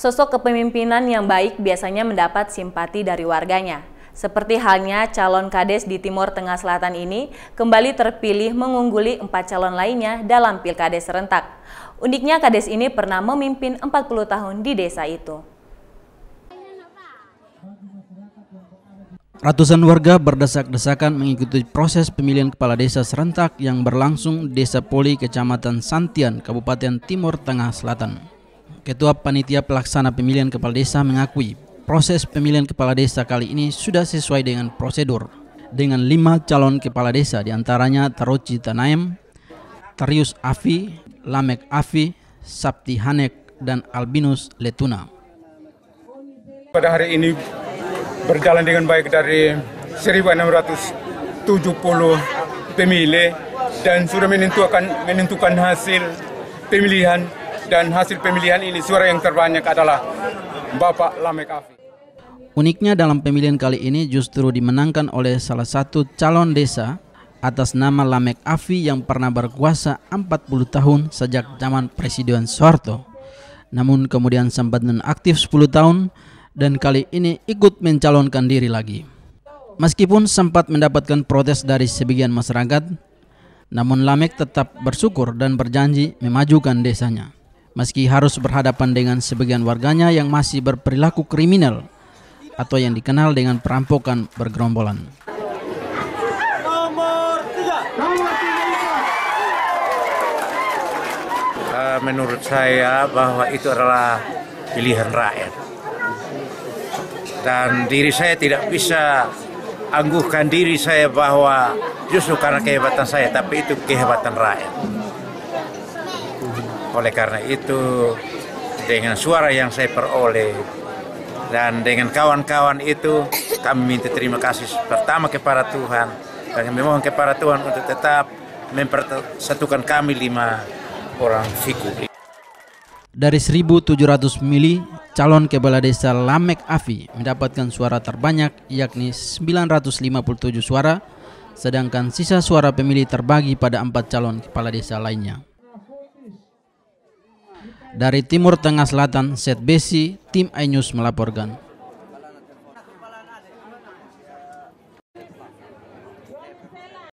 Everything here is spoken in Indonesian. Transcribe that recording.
Sosok kepemimpinan yang baik biasanya mendapat simpati dari warganya. Seperti halnya calon kades di Timur Tengah Selatan ini kembali terpilih mengungguli empat calon lainnya dalam pilkades serentak. Uniknya kades ini pernah memimpin 40 tahun di desa itu. Ratusan warga berdesak-desakan mengikuti proses pemilihan kepala desa serentak yang berlangsung Desa Poli, Kecamatan Santian, Kabupaten Timur Tengah Selatan. Ketua Panitia Pelaksana Pemilihan Kepala Desa mengakui proses pemilihan kepala desa kali ini sudah sesuai dengan prosedur dengan lima calon kepala desa di antaranya Taroci Tanaem, Tarius Afi, Lamek Afi, Sapti Hanek, dan Albinus Letuna. Pada hari ini berjalan dengan baik dari 1670 pemilih dan sudah menentukan menentukan hasil pemilihan dan hasil pemilihan ini suara yang terbanyak adalah Bapak Lamek Afi. Uniknya dalam pemilihan kali ini justru dimenangkan oleh salah satu calon desa atas nama Lamek Afi yang pernah berkuasa 40 tahun sejak zaman Presiden Soeharto. Namun kemudian sempat nonaktif 10 tahun dan kali ini ikut mencalonkan diri lagi. Meskipun sempat mendapatkan protes dari sebagian masyarakat, namun Lamek tetap bersyukur dan berjanji memajukan desanya meski harus berhadapan dengan sebagian warganya yang masih berperilaku kriminal atau yang dikenal dengan perampokan bergerombolan. Uh, menurut saya bahwa itu adalah pilihan rakyat. Dan diri saya tidak bisa angguhkan diri saya bahwa justru karena kehebatan saya, tapi itu kehebatan rakyat. Oleh karena itu, dengan suara yang saya peroleh dan dengan kawan-kawan itu, kami minta terima kasih pertama kepada Tuhan dan kami kepada Tuhan untuk tetap mempersatukan kami lima orang figur. Dari 1.700 mili, calon kepala desa Lamek Afi mendapatkan suara terbanyak yakni 957 suara, sedangkan sisa suara pemilih terbagi pada empat calon kepala desa lainnya. Dari Timur Tengah Selatan, Set Besi, Tim iNews melaporkan.